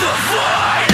the fight.